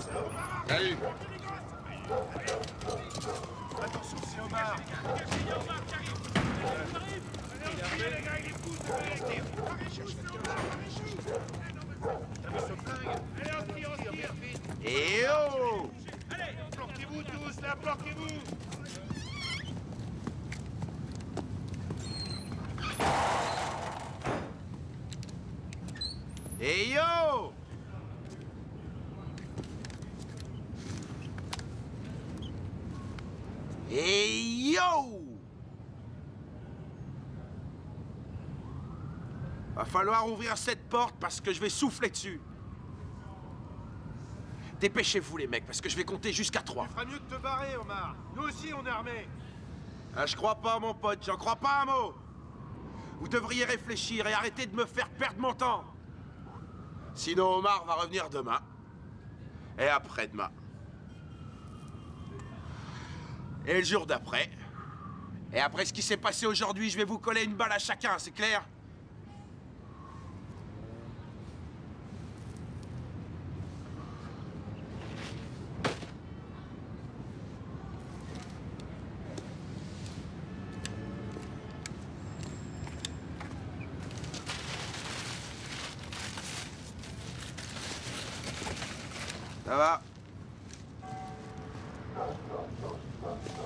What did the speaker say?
Salut Attention, c'est Omar Et oh Planquez-vous tous, là, planquez-vous Et yo Et yo Va falloir ouvrir cette porte parce que je vais souffler dessus. Dépêchez-vous les mecs parce que je vais compter jusqu'à trois. Tu feras mieux de te barrer, Omar Nous aussi, on est armés Ah, je crois pas mon pote, j'en crois pas un mot. Vous devriez réfléchir et arrêter de me faire perdre mon temps. Sinon Omar va revenir demain. Et après-demain. Et le jour d'après. Et après ce qui s'est passé aujourd'hui, je vais vous coller une balle à chacun, c'est clair? Ça va? Thank you.